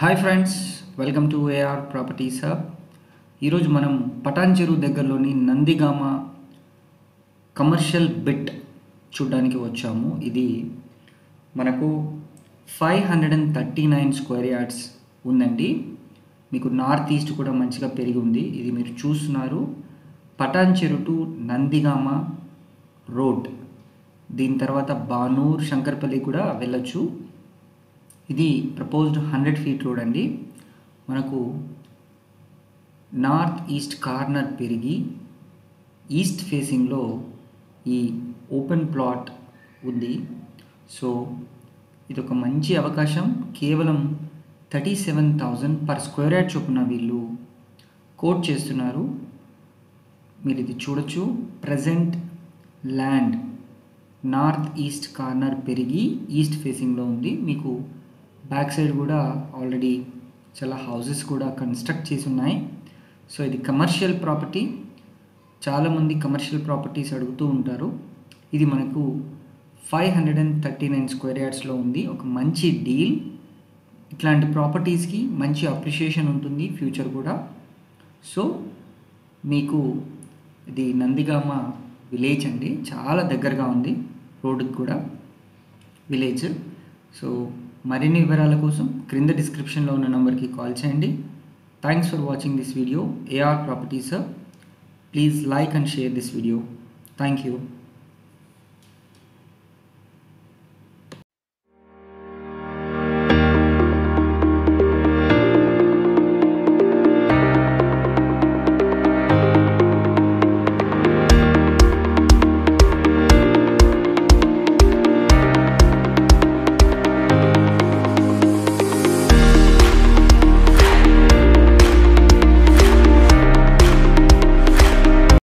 Hi friends welcome to AR properties hub ఈరోజు మనం పటాన్ చెరువు దగ్గరలోని నందిగామ కమర్షియల్ బిట్ చూడడానికి వచ్చాము. ఇది మనకు five hundred and thirty nine square yards ఉందండి. మీకు నార్త్ ఈస్ట్ కూడా మంచిగా పెరిగి ఉంది. ఇది మీరు చూస్తున్నారు. పటాన్ చెరువు టు నందిగామ రోడ్ దీని తర్వాత బానూర్ శంకర్పల్లి కూడా వెళ్ళొచ్చు. ఇది ప్రపోజ్డ్ హండ్రెడ్ ఫీట్ రోడ్ అండి. మనకు నార్త్ ఈస్ట్ కార్నర్ పెరిగి ఈస్ట్ ఫేసింగ్లో ఈ ఓపెన్ ప్లాట్ ఉంది. సో ఇది ఒక మంచి అవకాశం. కేవలం thirty seven thousand per square yard చొప్పున వీళ్ళు కోట్ చేస్తున్నారు. మీరు ఇది చూడొచ్చు. Present land north east corner పెరిగి ఈస్ట్ ఫేసింగ్లో ఉంది. మీకు బ్యాక్ సైడ్ కూడా ఆల్రెడీ చాలా హౌసెస్ కూడా కన్స్ట్రక్ట్ చేసి ఉన్నాయి. సో ఇది కమర్షియల్ ప్రాపర్టీ. చాలామంది కమర్షియల్ ప్రాపర్టీస్ అడుగుతూ ఉంటారు. ఇది మనకు five hundred and thirty nine square యార్డ్స్లో ఉంది. ఒక మంచి డీల్. ఇట్లాంటి ప్రాపర్టీస్కి మంచి అప్రిషియేషన్ ఉంటుంది ఫ్యూచర్ కూడా. సో మీకు ఇది నందిగామ విలేజ్ అండి. చాలా దగ్గరగా ఉంది రోడ్డుకి కూడా. విలేజ్. సో మరిన్ని వివరాల కోసం క్రింద డిస్క్రిప్షన్లో ఉన్న నెంబర్కి కాల్ చేయండి. Thanks for watching this video AR properties please like and share this video thank you